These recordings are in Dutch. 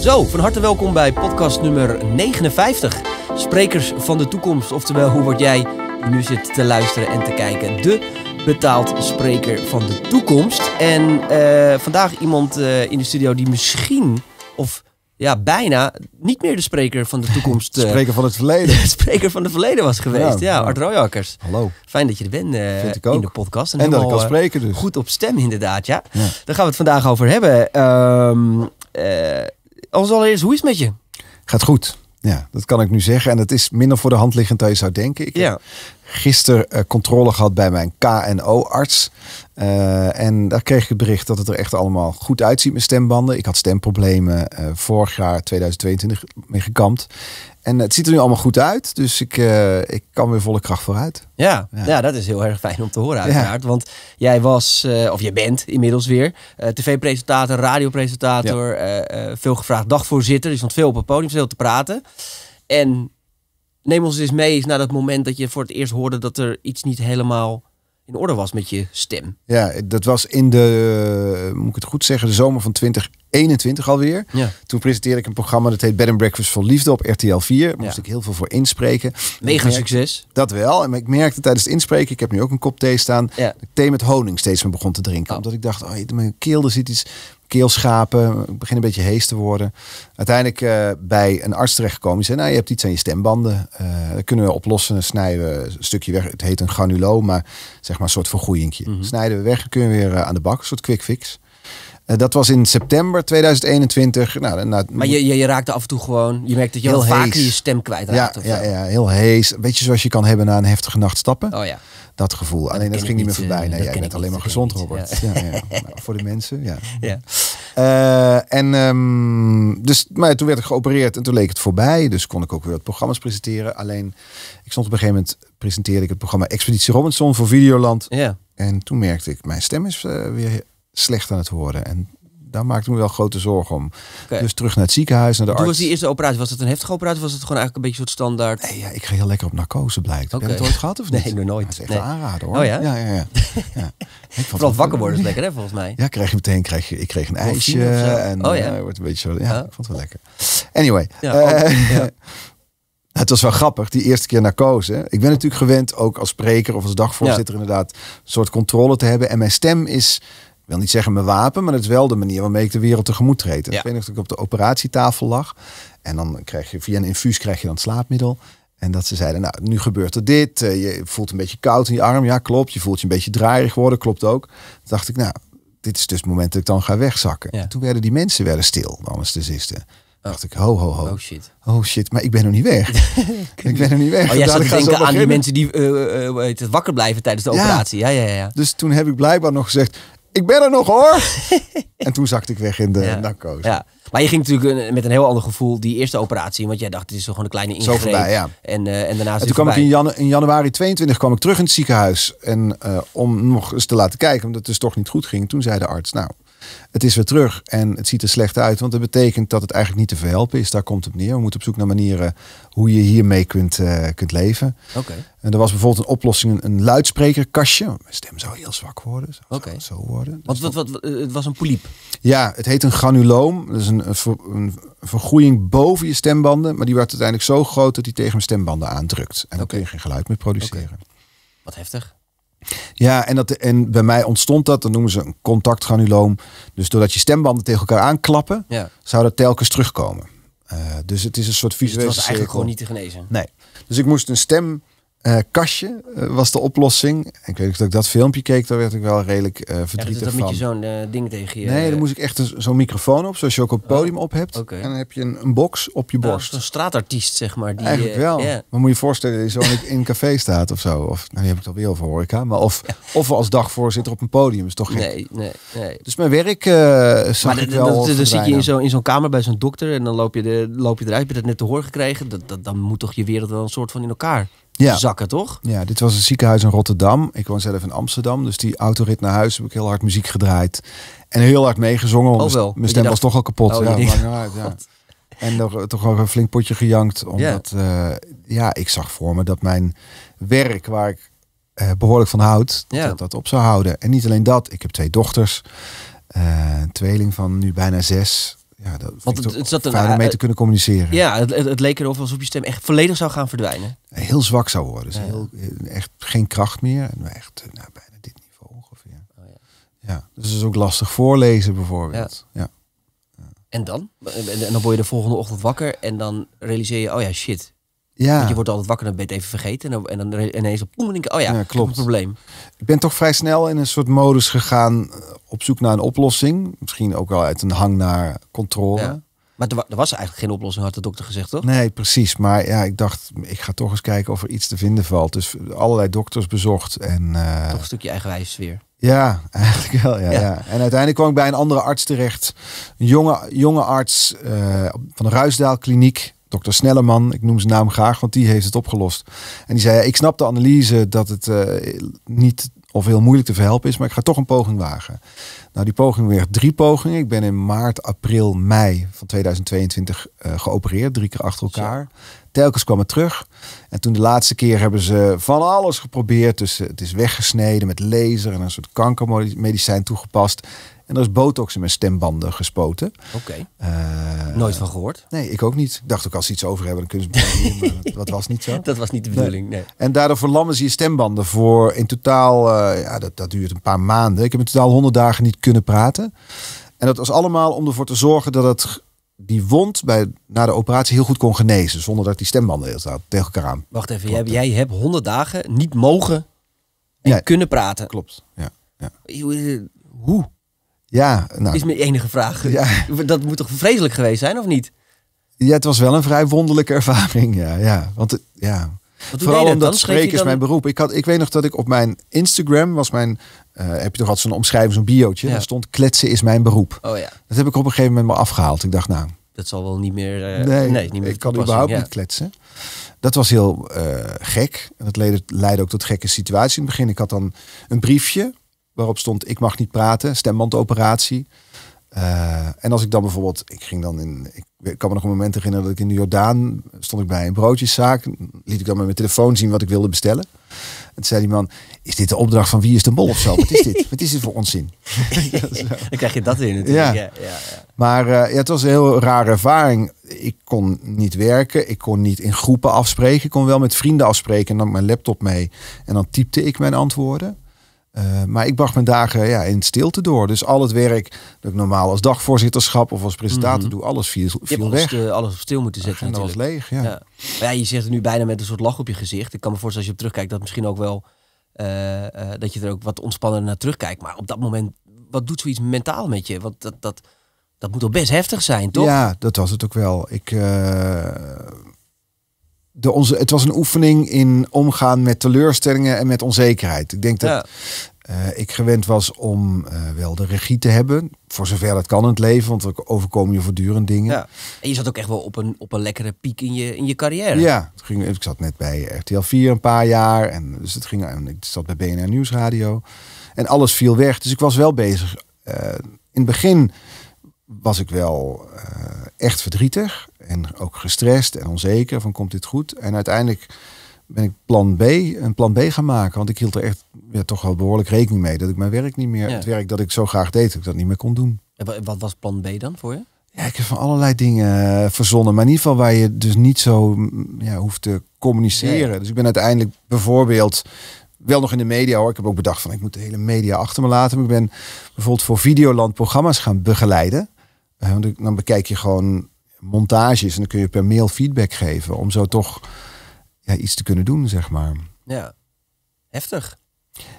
Zo, van harte welkom bij podcast nummer 59. Sprekers van de toekomst. Oftewel, hoe word jij die nu zit te luisteren en te kijken? De betaald spreker van de toekomst. En eh, vandaag iemand eh, in de studio die misschien, of ja, bijna niet meer de spreker van de toekomst. eh, Spreker van het verleden. de spreker van de verleden was geweest. Ja. Art Royakkers. Hallo. Fijn dat je er bent Vind ik ook. in de podcast. En dat ik kan spreken dus. Goed op stem inderdaad, ja. Ja. Daar gaan we het vandaag over hebben. Eh, als allereerst, hoe is het met je? Gaat goed. Ja, dat kan ik nu zeggen. En dat is minder voor de hand liggend dan je zou denken. Ik heb gisteren eh, controle gehad bij mijn KNO-arts. Eh, en daar kreeg ik het bericht dat het er echt allemaal goed uitziet met stembanden. Ik had stemproblemen eh, vorig jaar 2022 mee gekampt. En het ziet er nu allemaal goed uit. Dus ik, eh, ik kan weer volle kracht vooruit. Ja, ja. Ja. dat is heel erg fijn om te horen uiteraard. Want jij was, eh, of jij bent inmiddels weer, eh, tv-presentator, radiopresentator, eh, veel gevraagd dagvoorzitter. Dus je stond veel op het podium, veel te praten. En neem ons eens mee naar dat moment dat je voor het eerst hoorde dat er iets niet helemaal in orde was met je stem. Ja, dat was in de, moet ik het goed zeggen, de zomer van 2021 alweer. Ja. Toen presenteerde ik een programma dat heet Bed and Breakfast voor Liefde op RTL 4. Daar moest Ja. ik heel veel voor inspreken. Mega succes. Dat wel. En ik merkte tijdens het inspreken, ik heb nu ook een kop thee staan, Ja. ik thee met honing steeds meer begon te drinken. Oh. Omdat ik dacht, oh, mijn keel, er zit iets, keelschapen, ik begin een beetje hees te worden. Uiteindelijk eh, bij een arts terechtgekomen. Die zei, nou, je hebt iets aan je stembanden. Eh dat kunnen we oplossen. Dan snijden we een stukje weg. Het heet een granuloom, maar zeg maar een soort vergroeiingje. Mhm. Snijden we weg, kunnen we weer eh, aan de bak. Een soort quick fix. Eh, dat was in september 2021. Nou, nou, Maar je, je, je raakte af en toe gewoon, je merkte dat je Heel hees. je stem ja, kwijtraakte. of ja, zo. ja, heel hees. Weet je zoals je kan hebben na een heftige nacht stappen? Oh ja. Dat gevoel. Alleen dat ging niet meer voorbij. eh, Nee, jij bent alleen maar gezond, Robert. Ja. Ja, Nou, voor de mensen, ja. ja. Eh, en ehm, dus, maar toen werd ik geopereerd en toen leek het voorbij. Dus kon ik ook weer wat programma's presenteren. Alleen, ik stond op een gegeven moment, presenteerde ik het programma Expeditie Robinson voor Videoland. ja. En toen merkte ik, mijn stem is weer slecht aan het worden. En daar maakte ik me wel grote zorgen om. Dus terug naar het ziekenhuis, naar de Toen arts. was die eerste operatie, was het een heftige operatie? Was het gewoon eigenlijk een beetje een soort standaard? Nee, ja, ik kreeg heel lekker op narcose blijkt. Heb Oké. je het ooit gehad of niet? Nee, nog nooit. Dat is echt Nee. aanrader hoor. Oh ja? Ja, ja, ja. ja. Ik vond Vooral wakker worden is lekker hè, volgens mij. Ja, krijg je meteen, krijg je, ik kreeg een ijsje. En Oh ja? eh, wordt een beetje zo. Ja, ik vond het wel lekker. Anyway. Eh, oh, ja. Het was wel grappig, die eerste keer narcose. Ik ben natuurlijk gewend, ook als spreker of als dagvoorzitter, inderdaad, een soort controle te hebben. En mijn stem is, wil niet zeggen mijn wapen, maar dat is wel de manier waarmee ik de wereld tegemoet treed. Ja. Ik weet nog dat ik op de operatietafel lag. En dan krijg je via een infuus krijg je dan het slaapmiddel. En dat ze zeiden, nou, nu gebeurt er dit. Eh, je voelt een beetje koud in je arm. Ja, klopt. Je voelt je een beetje draaierig worden. Klopt ook. Toen dacht ik, nou, dit is dus het moment dat ik dan ga wegzakken. Ja. Toen werden die mensen werden stil, de anesthesisten. dacht ik, ho, ho, ho. Oh shit. Oh shit, maar ik ben nog niet weg. ik ben nog niet weg. Oh, jij zat te denken aan die mensen die het, wakker blijven tijdens de Ja. operatie. Ja, ja, ja. ja. Dus toen heb ik blijkbaar nog gezegd, ik ben er nog hoor. en toen zakte ik weg in de Ja. narcose. Ja. Maar je ging natuurlijk eh, met een heel ander gevoel die eerste operatie. Want jij dacht, het is toch gewoon een kleine Zo ingreep. voorbij, ja. En, eh, en daarna is En het toen kwam ik voorbij. in, janu- in januari 22 kwam ik terug in het ziekenhuis. En eh, om nog eens te laten kijken, omdat het dus toch niet goed ging. Toen zei de arts, nou, het is weer terug en het ziet er slecht uit. Want dat betekent dat het eigenlijk niet te verhelpen is. Daar komt het neer. We moeten op zoek naar manieren hoe je hiermee kunt, eh, kunt leven. Oké. En er was bijvoorbeeld een oplossing, een, luidsprekerkastje. Mijn stem zou heel zwak worden. Zou zo worden. Want wat, wat, eh, het was een poliep. Ja, het heet een granuloom. Dat is een, een, ver- een vergroeiing boven je stembanden. Maar die werd uiteindelijk zo groot dat die tegen mijn stembanden aandrukt. En dan kun je geen geluid meer produceren. Wat heftig. Ja, en, dat, en bij mij ontstond dat, dat noemen ze een contactgranuloom. Dus doordat je stembanden tegen elkaar aanklappen, Ja. zou dat telkens terugkomen. Eh, dus het is een soort Dus het was eigenlijk gewoon niet te genezen. Nee. Dus ik moest een stem eh, kastje eh, was de oplossing. En ik weet nog dat ik dat filmpje keek, daar werd ik wel redelijk eh Ja, dat verdrietig dan van. je zo'n ding tegen je... Nee, dan moest ik echt een- zo'n microfoon op, zoals je ook op het podium op hebt. En dan heb je een, een box op je Ja, borst. Zo'n straatartiest, zeg maar. Die, Eigenlijk wel. Maar moet je je voorstellen zo in een café staat of zo. Of nou, die heb ik het alweer over horeca. Maar of, of als dagvoorzitter op een podium. is toch gek. Nee, nee, nee. Dus mijn werk zag Maar ik dan- wel dan- dan zit je in zo'n in zo'n kamer bij zo'n dokter en dan loop je, de, loop je eruit. Heb je dat net te horen gekregen? Dat, dat, dan moet toch je wereld wel een soort van in elkaar Ja. zakken, toch? Ja, dit was een ziekenhuis in Rotterdam. Ik woon zelf in Amsterdam. Dus die autorit naar huis heb ik heel hard muziek gedraaid. En heel hard meegezongen. Oh, wel. Mijn stem dacht- was toch al kapot. Oh, ja, uit. En er, toch ook een flink potje gejankt. Omdat, ja. ja, ik zag voor me dat mijn werk, waar ik eh, behoorlijk van houd, Ja. dat dat op zou houden. En niet alleen dat. Ik heb twee dochters. eh, een tweeling van nu bijna zes. Ja, dat Want het- het zat mee te kunnen communiceren. Ja, het, het, leek erop alsof je stem echt volledig zou gaan verdwijnen. Heel zwak zou worden. Dus Ja, ja. heel, echt geen kracht meer. En echt eh, nou, bijna dit niveau ongeveer. Oh, ja. Ja, dus het is ook lastig voorlezen bijvoorbeeld. Ja. En dan? En dan word je de volgende ochtend wakker en dan realiseer je, oh ja, shit. Ja. Want je wordt altijd wakker en dan ben je het even vergeten. En dan, en dan ineens op, poem, denk oh ja, klopt. een probleem. Ik ben toch vrij snel in een soort modus gegaan eh, op zoek naar een oplossing. Misschien ook wel uit een hang naar controle. Ja. Maar er, wa- was eigenlijk geen oplossing, had de dokter gezegd, toch? Nee, precies. Maar ja, ik dacht, ik ga toch eens kijken of er iets te vinden valt. Dus allerlei dokters bezocht. En eh, Toch een stukje eigenwijs sfeer. ja, eigenlijk wel. Ja, Ja. ja. En uiteindelijk kwam ik bij een andere arts terecht. Een jonge, jonge arts eh, van de Ruisdaal Kliniek. Dokter Snelleman, ik noem zijn naam graag, want die heeft het opgelost. En die zei, ja, ik snap de analyse dat het eh, niet of heel moeilijk te verhelpen is, maar ik ga toch een poging wagen. Nou, die poging weer drie pogingen. Ik ben in maart, april, mei van 2022 eh, geopereerd, drie keer achter elkaar. Telkens kwam het terug. En toen de laatste keer hebben ze van alles geprobeerd. Dus eh, het is weggesneden met laser en een soort kankermedicijn toegepast. En er is botox in mijn stembanden gespoten. Oké, Eh, nooit van gehoord. Nee, ik ook niet. Ik dacht ook als ze iets over hebben, dan kunnen ze maar dat, dat was niet zo. Dat was niet de bedoeling, nee. En daardoor verlammen ze je stembanden voor in totaal, eh, ja, dat, dat duurt een paar maanden. Ik heb in totaal 100 dagen niet kunnen praten. En dat was allemaal om ervoor te zorgen dat het, die wond bij, na de operatie heel goed kon genezen. Zonder dat die stembanden tegen elkaar aan. Wacht even, jij, jij hebt honderd dagen niet mogen en Ja. kunnen praten. Klopt. Ja, ja. Hoe? Ja nou, Is mijn enige vraag. Ja. Dat moet toch vreselijk geweest zijn, of niet? ja, het was wel een vrij wonderlijke ervaring. Ja, ja. Want het, ja, Vooral omdat spreken is mijn beroep. Ik, had, ik weet nog dat ik op mijn Instagram was mijn. eh, heb je toch altijd zo'n omschrijving, zo'n biootje? Ja. Daar stond kletsen is mijn beroep. Oh ja, Dat heb ik op een gegeven moment maar afgehaald. Ik dacht, nou, dat zal wel niet meer... eh, nee, nee, niet meer ik kan überhaupt ja. niet kletsen. Dat was heel eh, gek. En dat leidde, leidde ook tot gekke situaties in het begin. Ik had dan een briefje waarop stond: ik mag niet praten, stembandoperatie. Eh, en als ik dan bijvoorbeeld, ik ging dan in, ik kan me nog een moment herinneren dat ik in de Jordaan stond ik bij een broodjeszaak, liet ik dan met mijn telefoon zien wat ik wilde bestellen. En toen zei die man: Is dit de opdracht van wie is de mol of zo? Wat is dit? Wat is dit voor onzin? Dan krijg je dat in natuurlijk. Ja. Ja. Ja, ja, Maar eh, ja, het was een heel rare ervaring. Ik kon niet werken, ik kon niet in groepen afspreken. Ik kon wel met vrienden afspreken en dan mijn laptop mee. En dan typte ik mijn antwoorden. Eh, maar ik bracht mijn dagen ja, in stilte door. Dus al het werk dat ik normaal als dagvoorzitterschap of als presentator Mhm. doe, alles viel, Je viel alles, weg. alles op stil moeten zetten En dat was natuurlijk. leeg, ja. Ja. Je zegt het nu bijna met een soort lach op je gezicht. Ik kan me voorstellen als je op terugkijkt dat misschien ook wel eh, dat je er ook wat ontspannender naar terugkijkt. Maar op dat moment, wat doet zoiets mentaal met je? Want dat, dat, dat moet wel best heftig zijn, toch? Ja, dat was het ook wel. Ik, de onze, het was een oefening in omgaan met teleurstellingen en met onzekerheid. Ik denk dat Ja. eh, ik gewend was om eh, wel de regie te hebben. Voor zover dat kan in het leven, want er overkomen je voortdurend dingen. Ja. En je zat ook echt wel op een, op een lekkere piek in je, in je carrière. Ja, het ging, ik zat net bij RTL 4 een paar jaar. En dus het ging, en ik zat bij BNR Nieuwsradio. En alles viel weg. Dus ik was wel bezig. Eh, in het begin was ik wel eh, echt verdrietig. En ook gestrest en onzeker van komt dit goed. En uiteindelijk ben ik plan B, een plan B gaan maken. Want ik hield er echt ja, toch wel behoorlijk rekening mee. Dat ik mijn werk niet meer, Ja. het werk dat ik zo graag deed, dat ik dat niet meer kon doen. En wa- wat was plan B dan voor je? Ja, ik heb van allerlei dingen eh, verzonnen. Maar in ieder geval waar je dus niet zo mm, ja, hoeft te communiceren. Dus ik ben uiteindelijk bijvoorbeeld wel nog in de media hoor. Ik heb ook bedacht van ik moet de hele media achter me laten. Maar ik ben bijvoorbeeld voor Videoland programma's gaan begeleiden. Eh, want dan bekijk je gewoon montages en dan kun je per mail feedback geven. Om zo toch ja, iets te kunnen doen, zeg maar. Ja, heftig.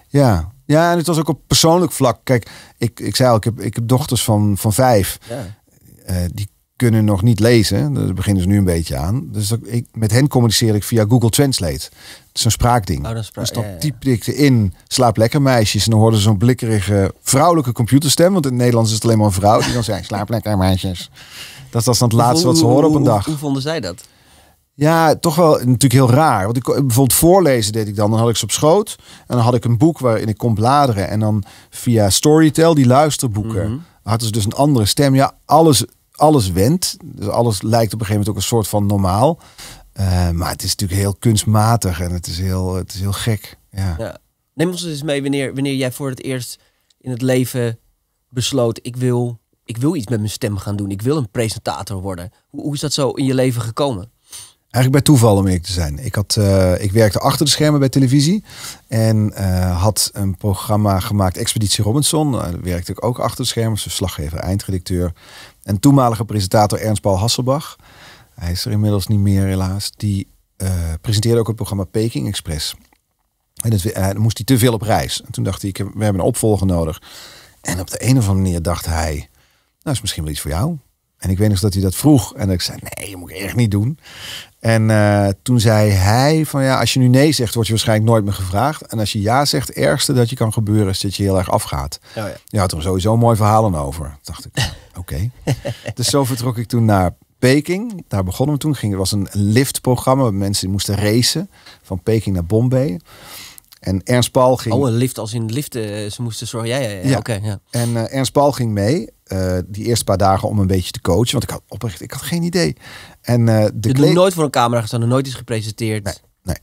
Ja. ja, en het was ook op persoonlijk vlak. Kijk, ik, ik zei al, ik heb, ik heb dochters van, van vijf. Ja. Eh, die kunnen nog niet lezen. Daar beginnen ze nu een beetje aan. Dus dat, ik, met hen communiceer ik via Google Translate. Het is zo'n spraakding. Oh, dan spra- dus dan ja, typte ik in slaap lekker meisjes. En dan hoorden ze zo'n blikkerige vrouwelijke computerstem. Want in het Nederlands is het alleen maar een vrouw. Die dan zei slaap lekker meisjes. Dat was dan het laatste wat ze hoorden op een dag. Hoe, vonden zij dat? Ja, toch wel natuurlijk heel raar. Want ik bijvoorbeeld voorlezen deed ik dan. Dan had ik ze op schoot. En dan had ik een boek waarin ik kon bladeren. En dan via Storytel, die luisterboeken, Mhm. hadden ze dus een andere stem. Ja, alles, alles wendt. Dus alles lijkt op een gegeven moment ook een soort van normaal. Eh, maar het is natuurlijk heel kunstmatig en het is heel, het is heel gek. Ja. Ja. Neem ons eens mee wanneer, wanneer jij voor het eerst in het leven besloot... ik wil, ik wil iets met mijn stem gaan doen. Ik wil een presentator worden. Hoe, hoe is dat zo in je leven gekomen? Eigenlijk bij toeval om eerlijk te zijn. Ik, had, eh, ik werkte achter de schermen bij televisie. En eh, had een programma gemaakt, Expeditie Robinson. Daar werkte ik ook achter de schermen. Dus verslaggever, eindredacteur. En toenmalige presentator Ernst Paul Hasselbach. Hij is er inmiddels niet meer helaas. Die eh, presenteerde ook het programma Peking Express. En dat, dan moest hij te veel op reis. En toen dacht hij, ik heb, we hebben een opvolger nodig. En op de een of andere manier dacht hij, nou is misschien wel iets voor jou. En ik weet nog dat hij dat vroeg. En ik zei, nee, dat moet ik echt niet doen. En uh, toen zei hij van ja, als je nu nee zegt, word je waarschijnlijk nooit meer gevraagd. En als je ja zegt, het ergste dat je kan gebeuren is dat je heel erg afgaat. Oh ja. Je had er sowieso mooi verhalen over. dacht ik, oké. dus zo vertrok ik toen naar Peking. Daar begonnen we toen. Ging, het was een liftprogramma. Waar mensen moesten racen van Peking naar Bombay. En Ernst Paul ging... Oh, een lift als in liften. Ze moesten zorgen. Ja, ja, ja. ja. Oké. ja. En uh, Ernst Paul ging mee. Uh, die eerste paar dagen om een beetje te coachen. Want ik had oprecht, ik had geen idee. En, uh, de Je hebt nooit voor een camera gestaan, nooit is gepresenteerd. Nee. Nee.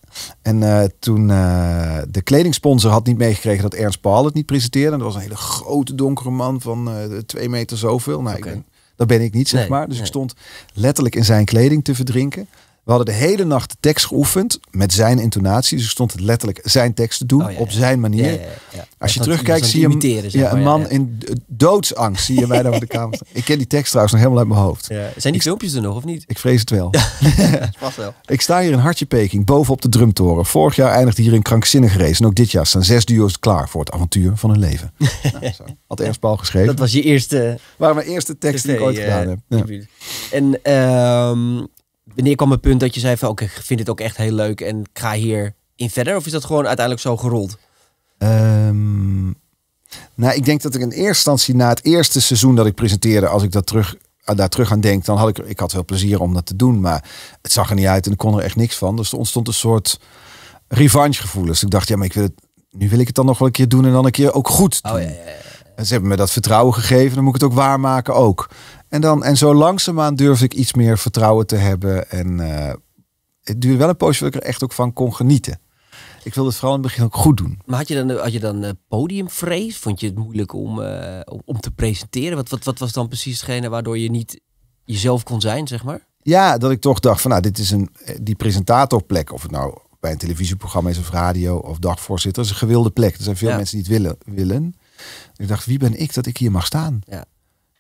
En uh, toen uh, de kledingsponsor had niet meegekregen dat Ernst Paul het niet presenteerde. En dat was een hele grote donkere man van uh, twee meter zoveel. Nou, okay. ik ben, dat ben ik niet, zeg nee, maar. Dus nee. ik stond letterlijk in zijn kleding te verdrinken. We hadden de hele nacht de tekst geoefend met zijn intonatie. Dus ik stond het letterlijk zijn tekst te doen oh, ja, op zijn manier. Ja, Als je terugkijkt zie je hem, een man in doodsangst. Zie je mij op de kamer. Ik ken die tekst trouwens nog helemaal uit mijn hoofd. Zijn die ik, filmpjes er nog of niet? Ik vrees het wel. Pas wel. ik sta hier in Hartje Peking, bovenop de drumtoren. Vorig jaar eindigde hier een krankzinnige race. En ook dit jaar staan zes duo's klaar voor het avontuur van hun leven. nou, zo. Had Ernst Paul geschreven. Dat was je eerste... waren mijn eerste tekst die ik ooit gedaan heb. En... Um, wanneer kwam het punt dat je zei van oké, ik vind dit ook echt heel leuk en ik ga hier in verder? Of is dat gewoon uiteindelijk zo gerold? Um, nou, ik denk dat ik in eerste instantie na het eerste seizoen dat ik presenteerde, als ik dat terug, daar terug aan denk, dan had ik, ik had wel plezier om dat te doen, maar het zag er niet uit en ik kon er echt niks van. Dus er ontstond een soort revanche gevoelens. Ik dacht, ja, maar ik wil het, nu wil ik het dan nog wel een keer doen en dan een keer ook goed doen. Oh, ja, ja, ja. En ze hebben me dat vertrouwen gegeven, dan moet ik het ook waarmaken ook. En, dan, en zo langzaamaan durf ik iets meer vertrouwen te hebben. En uh, het duurde wel een poosje dat ik er echt ook van kon genieten. Ik wilde het vooral in het begin ook goed doen. Maar had je dan, had je dan uh, podiumvrees? Vond je het moeilijk om, uh, om te presenteren? Wat, wat, wat was dan precies hetgene waardoor je niet jezelf kon zijn, zeg maar? Ja, dat ik toch dacht van nou, dit is een, die presentatorplek. Of het nou bij een televisieprogramma is of radio of dagvoorzitter. is een gewilde plek. Er zijn veel ja. mensen die het willen. willen. Ik dacht, wie ben ik dat ik hier mag staan? Ja.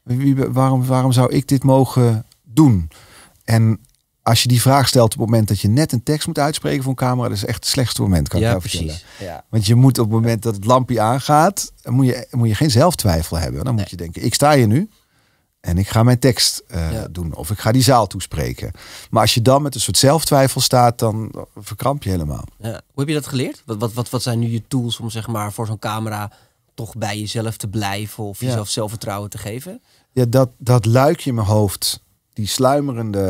Wie, waarom, waarom zou ik dit mogen doen? En als je die vraag stelt op het moment dat je net een tekst moet uitspreken voor een camera, dat is echt het slechtste moment, kan ik jou vertellen. Ja. Want je moet op het moment dat het lampje aangaat, moet je, moet je geen zelftwijfel hebben. Dan moet je denken, ik sta hier nu en ik ga mijn tekst uh, ja. doen. Of ik ga die zaal toespreken. Maar als je dan met een soort zelftwijfel staat, dan verkramp je helemaal. Ja. Hoe heb je dat geleerd? Wat, wat, wat, wat zijn nu je tools om zeg maar voor zo'n camera toch bij jezelf te blijven of jezelf zelfvertrouwen te geven? Ja, dat, dat luikje in mijn hoofd, die sluimerende,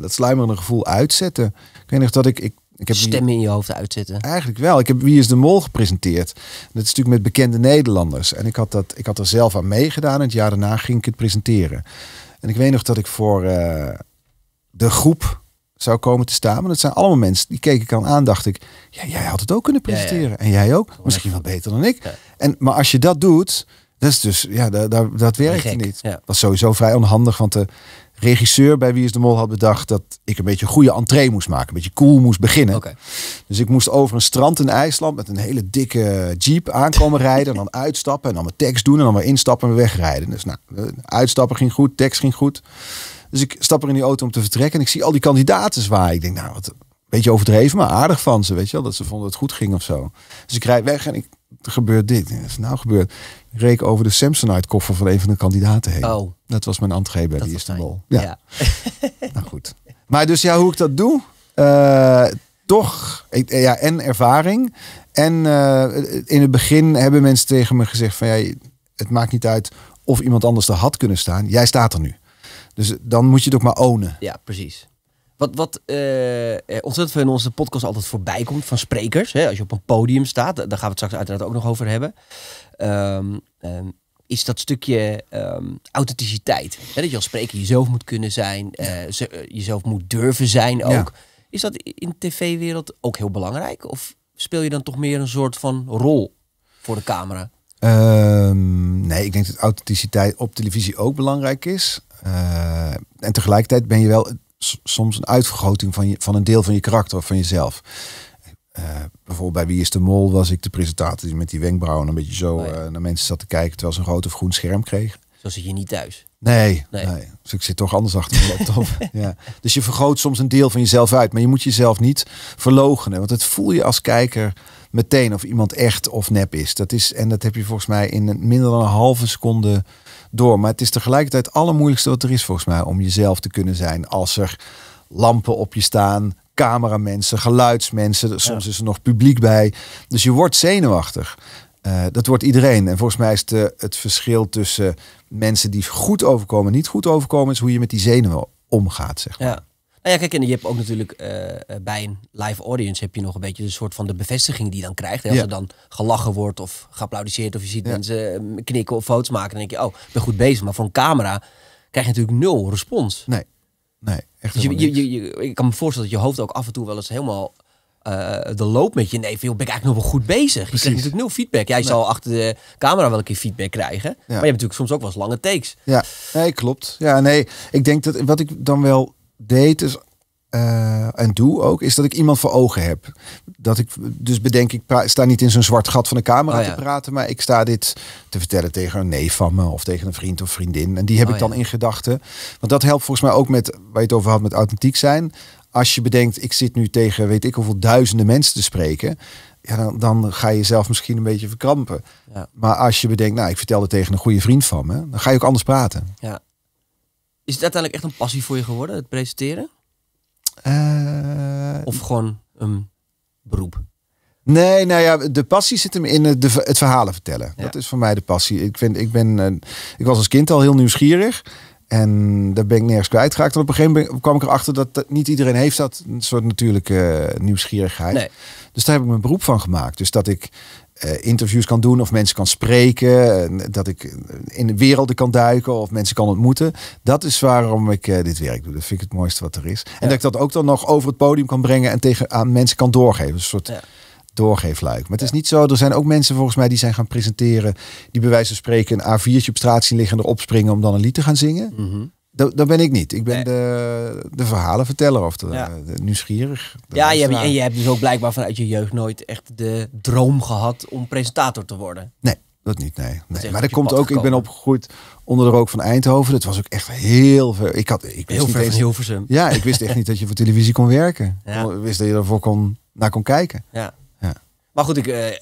dat sluimerende gevoel uitzetten. Ik weet nog dat ik, ik ik heb Stemmen in je hoofd uitzetten. Eigenlijk wel. Ik heb Wie is de Mol gepresenteerd. Dat is natuurlijk met bekende Nederlanders. En ik had, dat, ik had er zelf aan meegedaan. En het jaar daarna ging ik het presenteren. En ik weet nog dat ik voor uh, de groep zou komen te staan. Maar dat zijn allemaal mensen die keek ik aan aan. Dacht ik, ja, jij had het ook kunnen presenteren. Ja, ja. En jij ook. Misschien wel beter dan ik. En, maar als je dat doet, dat is dus, ja, dat, dat, dat werkt niet. Dat was sowieso vrij onhandig. Want de regisseur bij Wie is de Mol had bedacht dat ik een beetje een goede entree moest maken. Een beetje cool moest beginnen. Okay. Dus ik moest over een strand in IJsland met een hele dikke jeep aankomen rijden. En dan uitstappen en dan mijn tekst doen en dan weer instappen en weer wegrijden. Dus nou, uitstappen ging goed, tekst ging goed. Dus ik stap er in die auto om te vertrekken en ik zie al die kandidaten zwaaien. Ik denk, nou, wat een beetje overdreven, maar aardig van ze, weet je wel. Dat ze vonden dat het goed ging of zo. Dus ik rijd weg en ik, er gebeurt dit. Wat is nou gebeurd? Ik reek over de Samsonite koffer van een van de kandidaten heen. Oh. Dat was mijn entree bij die Istanbul. Ja. ja. nou goed. Maar dus ja, hoe ik dat doe? Uh, toch, ik, ja, en ervaring. En uh, in het begin hebben mensen tegen me gezegd van ja, het maakt niet uit of iemand anders er had kunnen staan. Jij staat er nu. Dus dan moet je het ook maar ownen. Ja, precies. Wat, wat uh, ontzettend veel in onze podcast altijd voorbij komt van sprekers. Hè, als je op een podium staat, daar gaan we het straks uiteraard ook nog over hebben. Um, um, is dat stukje um, authenticiteit. Hè, dat je als spreker jezelf moet kunnen zijn, uh, jezelf moet durven zijn ook. Ja. Is dat in de tv-wereld ook heel belangrijk? Of speel je dan toch meer een soort van rol voor de camera? Ehm, nee, ik denk dat authenticiteit op televisie ook belangrijk is. Uh, en tegelijkertijd ben je wel soms een uitvergroting van, je, van een deel van je karakter of van jezelf. Eh, bijvoorbeeld bij Wie is de Mol was ik de presentator die met die wenkbrauwen een beetje zo Oh ja. eh, naar mensen zat te kijken terwijl ze een rood of groen scherm kreeg. Zo zit je niet thuis. Nee, Nee. nee. Dus ik zit toch anders achter mijn laptop. ja. Dus je vergroot soms een deel van jezelf uit. Maar je moet jezelf niet verloochenen. Want het voel je als kijker meteen of iemand echt of nep is. Dat is en dat heb je volgens mij in minder dan een halve seconde door. Maar het is tegelijkertijd het allermoeilijkste wat er is volgens mij. Om jezelf te kunnen zijn als er lampen op je staan. Cameramensen, geluidsmensen. Soms is er nog publiek bij. Dus je wordt zenuwachtig. Eh, dat wordt iedereen. En volgens mij is de, het verschil tussen mensen die goed overkomen en niet goed overkomen, is hoe je met die zenuwen omgaat. Zeg maar. Ja. Nou ja, kijk, en je hebt ook natuurlijk eh, eh, bij een live audience heb je nog een beetje een soort van de bevestiging die je dan krijgt. Hè? Als Ja. er dan gelachen wordt of geapplaudiseerd of je ziet Ja. mensen eh, knikken of foto's maken, dan denk je, oh, ik ben goed bezig. Maar voor een camera krijg je natuurlijk nul respons. Nee, nee, echt Dus je, je, je, je- ik kan me voorstellen dat je hoofd ook af en toe wel eens helemaal de loop met je neemt. Joh, ben ik eigenlijk nog wel goed bezig? Je Precies. krijgt natuurlijk nul feedback. Jij zal achter de camera wel een keer feedback krijgen. Maar je hebt natuurlijk soms ook wel eens lange takes. Ja, nee, klopt. Ja, nee, ik denk dat wat ik dan wel deed is, eh, en doe ook, is dat ik iemand voor ogen heb. Dat ik dus bedenk, ik sta niet in zo'n zwart gat van de camera Oh, ja. te praten, maar ik sta dit te vertellen tegen een neef van me of tegen een vriend of vriendin. En die heb Oh, ik dan ja. in gedachten. Want dat helpt volgens mij ook met, waar je het over had, met authentiek zijn. Als je bedenkt, ik zit nu tegen weet ik hoeveel duizenden mensen te spreken. Ja, dan, dan ga je jezelf misschien een beetje verkrampen. Ja. Maar als je bedenkt, nou, ik vertel het tegen een goede vriend van me, dan ga je ook anders praten. Ja. Is het uiteindelijk echt een passie voor je geworden, het presenteren? Eh, Of gewoon een beroep? nee, nou ja, de passie zit hem in het, de, het verhalen vertellen. Ja. Dat is voor mij de passie. Ik, vind, ik, ben, eh, ik was als kind al heel nieuwsgierig. En daar ben ik nergens kwijtgeraakt. En op een gegeven moment kwam ik erachter dat, dat niet iedereen heeft dat. Een soort natuurlijke eh, nieuwsgierigheid. Nee. Dus daar heb ik mijn beroep van gemaakt. Dus dat ik interviews kan doen of mensen kan spreken. en Dat ik in de werelden kan duiken of mensen kan ontmoeten. Dat is waarom ik eh, dit werk doe. Dat vind ik het mooiste wat er is. En dat ik dat ook dan nog over het podium kan brengen en tegen aan mensen kan doorgeven. Een soort Ja. doorgeefluik. Maar het is niet zo. Er zijn ook mensen volgens mij die zijn gaan presenteren. Die bij wijze van spreken een A4'tje op straat zien liggen en erop springen om dan een lied te gaan zingen. Mhm. Dat, dat ben ik niet. Ik ben Nee. de, de verhalenverteller of de, Ja. de nieuwsgierig. De Ja, je hebt, en je hebt dus ook blijkbaar vanuit je jeugd nooit echt de droom gehad om presentator te worden. Nee, dat niet. Nee. nee. Maar dat komt ook. Ik ben opgegroeid onder de rook van Eindhoven. Dat was ook echt heel ver. Ik had. Ik wist Heel niet ver eens. Hilversum. Ja, ik wist echt niet dat je voor televisie kon werken. Ja. Ik wist dat je ervoor kon naar kon kijken. Ja. Ja. Maar goed, ik, eh, ehm,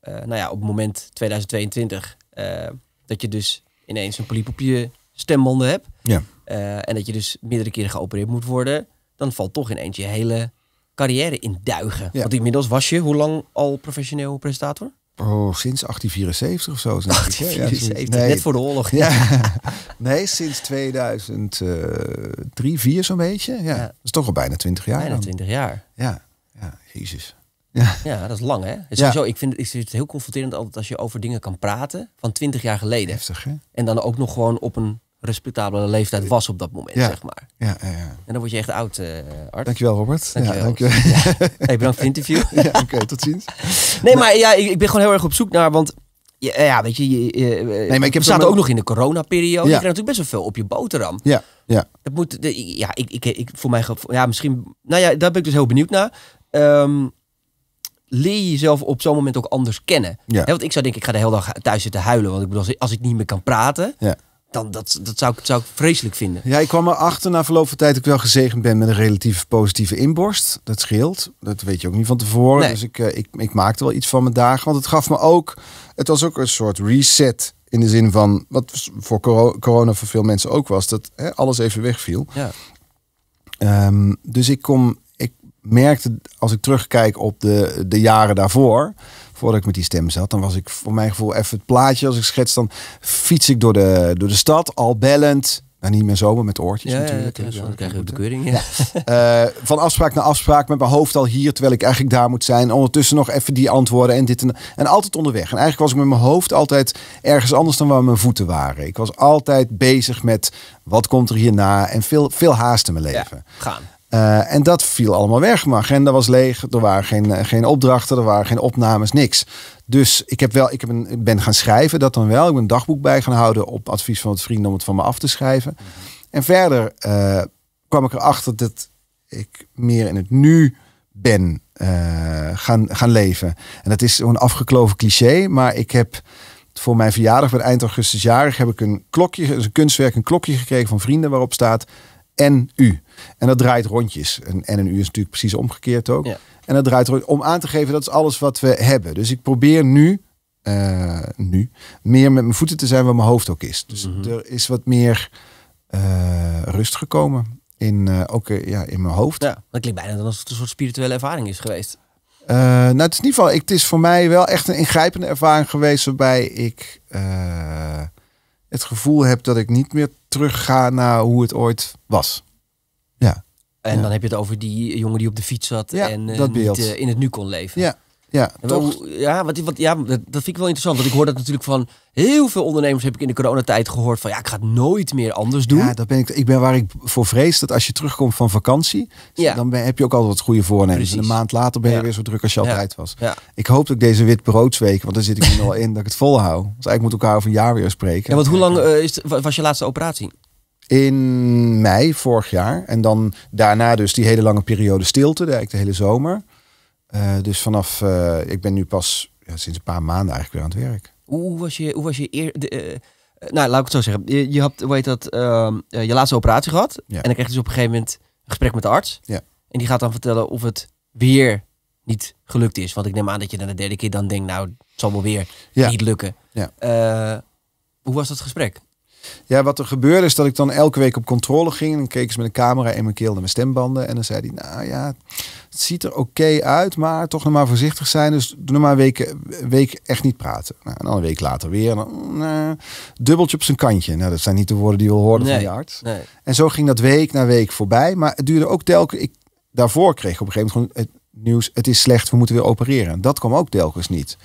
eh, nou ja, op het moment 2022 eh, dat je dus ineens een poliep op je stembanden hebt. Ja. eh, en dat je dus meerdere keren geopereerd moet worden. Dan valt toch ineens je hele carrière in duigen. Ja. Want inmiddels was je hoe lang al professioneel presentator? Oh, sinds 1874 of zo. denk ik, hè? Ja, 1874, zoiets. net voor de oorlog. Ja, nee, sinds 2003, 4 zo'n beetje. Ja. Ja. Dat is toch al bijna 20 jaar. Bijna dan. 20 jaar. Ja, ja, jezus. Ja, Ja, dat is lang hè. Het is Ja. sowieso, ik, vind, het- ik vind het heel confronterend altijd als je over dingen kan praten van 20 jaar geleden. heftig hè? En dan ook nog gewoon op een respectabele leeftijd was op dat moment, Ja. zeg maar. Ja, ja, ja. En dan word je echt oud, eh Art. Dankjewel Robert. Dankjewel. Ja, dankjewel. Hey, bedankt voor het interview. ja, Oké, tot ziens. Nee, maar ja, ik, ik ben gewoon heel erg op zoek naar, want ja, ja weet je, je, je- maar ik heb we zaten ook nog in de coronaperiode. Je Ja. krijgt natuurlijk best wel veel op je boterham. Ja, ja. Dat moet, de, ja, ik, ik, ik, voor mij, ja, misschien, nou ja, daar ben ik dus heel benieuwd naar. Ehm, leer je jezelf op zo'n moment ook anders kennen? Ja. Want ik zou denken, ik ga de hele dag thuis zitten huilen. Want ik bedoel, als ik niet meer kan praten, Ja. Dan dat, dat zou, ik, zou ik vreselijk vinden. Ja, ik kwam erachter na verloop van tijd dat ik wel gezegend ben met een relatief positieve inborst. Dat scheelt. Dat weet je ook niet van tevoren. Nee. Dus ik, eh, ik, ik maakte wel iets van mijn dagen. Want het gaf me ook, het was ook een soort reset. In de zin van, wat voor coro- corona voor veel mensen ook was, dat hè, alles even wegviel. Ja. Ehm, dus ik kom, ik merkte als ik terugkijk op de, de jaren daarvoor, voordat ik met die stem zat, dan was ik voor mijn gevoel even het plaatje. Als ik schets, dan fiets ik door de, door de stad, al bellend. Nou, niet meer zo, maar met oortjes Ja, natuurlijk. ja, dan krijg je ook de keuring. Ja. Eh, van afspraak naar afspraak met mijn hoofd al hier, terwijl ik eigenlijk daar moet zijn. Ondertussen nog even die antwoorden en dit en En altijd onderweg. En eigenlijk was ik met mijn hoofd altijd ergens anders dan waar mijn voeten waren. Ik was altijd bezig met wat komt er hierna en veel, veel haast in mijn leven. Ja, gaan. Eh, en dat viel allemaal weg. Mijn agenda was leeg. Er waren geen, eh, geen opdrachten, er waren geen opnames, niks. Dus ik, heb wel, ik heb ben gaan schrijven, dat dan wel. Ik ben een dagboek bij gaan houden op advies van het vrienden om het van me af te schrijven. En verder eh, kwam ik erachter dat ik meer in het nu ben gaan, gaan leven. En dat is zo'n afgekloven cliché, maar ik heb voor mijn verjaardag, bij eind augustus jarig, heb ik een klokje, een kunstwerk, een klokje gekregen van vrienden waarop staat en u. En dat draait rondjes. En, en een u is natuurlijk precies omgekeerd ook. Ja. En dat draait rond- om aan te geven dat is alles wat we hebben. Dus ik probeer nu, eh, nu meer met mijn voeten te zijn waar mijn hoofd ook is. Dus Mhm. er is wat meer eh, rust gekomen in, eh, ook ja, in mijn hoofd. Ja, dat klinkt bijna dan als het een soort spirituele ervaring is geweest. Nou, het is in ieder geval, ik, het is voor mij wel echt een ingrijpende ervaring geweest waarbij ik het gevoel heb dat ik niet meer terugga naar hoe het ooit was. En Ja. dan heb je het over die jongen die op de fiets zat Ja, en dat niet eh, in het nu kon leven. Ja, ja, toch? ja, wat, wat, ja, dat dat vind ik wel interessant. Want ik hoor dat natuurlijk van heel veel ondernemers heb ik in de coronatijd gehoord van ja, ik ga het nooit meer anders doen. Ja, dat ben ik, ik ben waar ik voor vrees dat als je terugkomt van vakantie, Ja. dan ben, heb je ook altijd wat goede voornemens. Precies. En een maand later ben je Ja. weer zo druk als je altijd was. Ja. Ik hoop dat ik deze wit broodsweek, want daar zit ik nu al in, dat ik het volhoud. Dus eigenlijk moet elkaar over een jaar weer spreken. Ja, want hoe lang eh, is het- was je laatste operatie? In mei vorig jaar. En dan daarna dus die hele lange periode stilte, eigenlijk de hele zomer. Eh, dus vanaf, eh, ik ben nu pas ja, sinds een paar maanden eigenlijk weer aan het werk. Hoe, was je, hoe was je eer, de, eh, nou, laat ik het zo zeggen. Je, je had, hoe heet dat, ehm, eh, je laatste operatie gehad. Ja. En dan krijg je dus op een gegeven moment een gesprek met de arts. Ja. En die gaat dan vertellen of het weer niet gelukt is. Want ik neem aan dat je dan de derde keer dan denkt, nou, het zal wel weer Ja. niet lukken. Ja. Hoe was dat gesprek? Ja, wat er gebeurde is dat ik dan elke week op controle ging. En dan keek ze met een camera in mijn keel naar mijn stembanden. En dan zei hij, nou ja, het ziet er oké uit, maar toch nog maar voorzichtig zijn. Dus doe nog maar een week, echt niet praten. Nou, en dan een week later weer. En dan, eh, dubbeltje op zijn kantje. Nou, dat zijn niet de woorden die je wil horen van je arts. Nee. En zo ging dat week na week voorbij. Maar het duurde ook telkens. Ik, daarvoor kreeg op een gegeven moment gewoon het nieuws: het is slecht, we moeten weer opereren. En dat kwam ook telkens niet.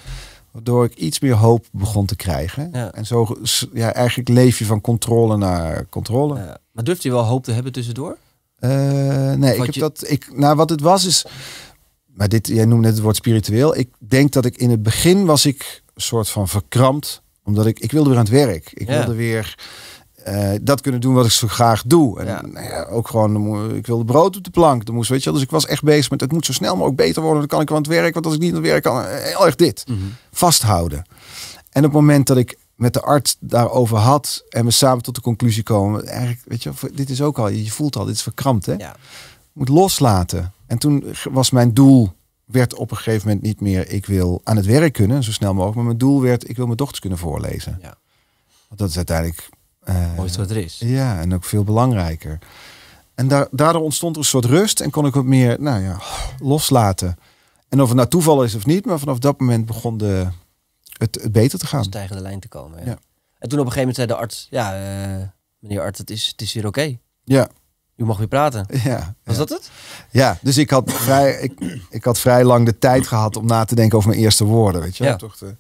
Waardoor ik iets meer hoop begon te krijgen. Ja. En zo, ja, eigenlijk leef je van controle naar controle. Eh, maar durfde je wel hoop te hebben tussendoor? Eh, nee, ik heb je- dat. Ik, nou, wat het was is. Maar dit, jij noemde net het woord spiritueel. Ik denk dat ik in het begin was ik een soort van verkrampt. Omdat ik, ik wilde weer aan het werk. Ik Ja. wilde weer eh, dat kunnen doen wat ik zo graag doe. En Ja. nou ja, ook gewoon, ik wilde brood op de plank. Dan moest, weet je. Dus ik was echt bezig met het moet zo snel mogelijk beter worden. Dan kan ik wel aan het werk. Want als ik niet aan het werk kan, eh, heel erg dit. Vasthouden. En op het moment dat ik met de arts daarover had en we samen tot de conclusie komen, eigenlijk, weet je, dit is ook al, je voelt al, dit is verkrampt, hè? Ja. moet loslaten. En toen was mijn doel, werd op een gegeven moment niet meer, ik wil aan het werk kunnen, zo snel mogelijk. Maar mijn doel werd, ik wil mijn dochters kunnen voorlezen. Ja. Want dat is uiteindelijk... eh, Het mooiste wat er is. ja, en ook veel belangrijker. En daar, daardoor ontstond er een soort rust en kon ik wat meer, nou ja, loslaten. En of het nou toeval is of niet, maar vanaf dat moment begon de, het, het beter te gaan. stijgende lijn te komen. Ja. Ja. En toen op een gegeven moment zei de arts, ja, eh, meneer arts, het is, het is weer oké. Ja, U mag weer praten. ja. Was ja. dat het? Ja, dus ik had, vrij, ik, ik had vrij lang de tijd gehad om na te denken over mijn eerste woorden. Weet je? Ja. Toch de, weet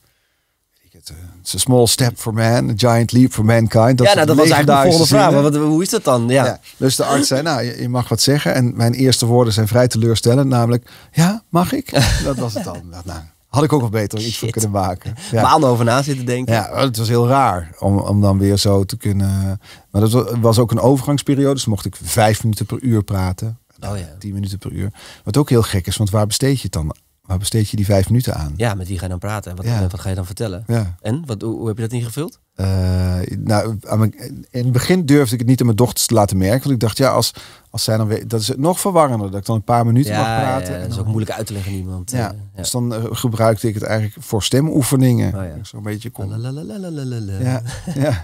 ik het, eh, it's a small step for man, a giant leap for mankind. Dat ja, nou, dat was eigenlijk de volgende vraag. wat, hoe is dat dan? Ja. Ja. Dus de arts zei, nou, je, je mag wat zeggen. En mijn eerste woorden zijn vrij teleurstellend. Namelijk, ja, mag ik? dat was het dan. Nou, had ik ook wel beter iets Shit. kunnen maken. Ja. Maanden over na zitten denken. Ja, het was heel raar om, om dan weer zo te kunnen. Maar dat wa- was ook een overgangsperiode. Dus mocht ik vijf minuten per uur praten. Oh ja. Tien minuten per uur. Wat ook heel gek is, want waar besteed je het dan? Waar besteed je die vijf minuten aan? Ja, met wie ga je dan praten? En wat, Ja. wat ga je dan vertellen? Ja. En? Wat, hoe, hoe heb je dat ingevuld? Eh, nou, aan mijn- in het begin durfde ik het niet aan mijn dochters te laten merken. Want ik dacht, ja, als, als zij dan weer. Dat is het nog verwarrender. Dat ik dan een paar minuten mag Ja, praten. ja, en dat is ook moeilijk uit te leggen aan iemand. Ja, eh, ja. dus dan eh, gebruikte ik het eigenlijk voor stemoefeningen. Oh ja. Zo'n beetje kon. Lalalalalala. Ja, ja.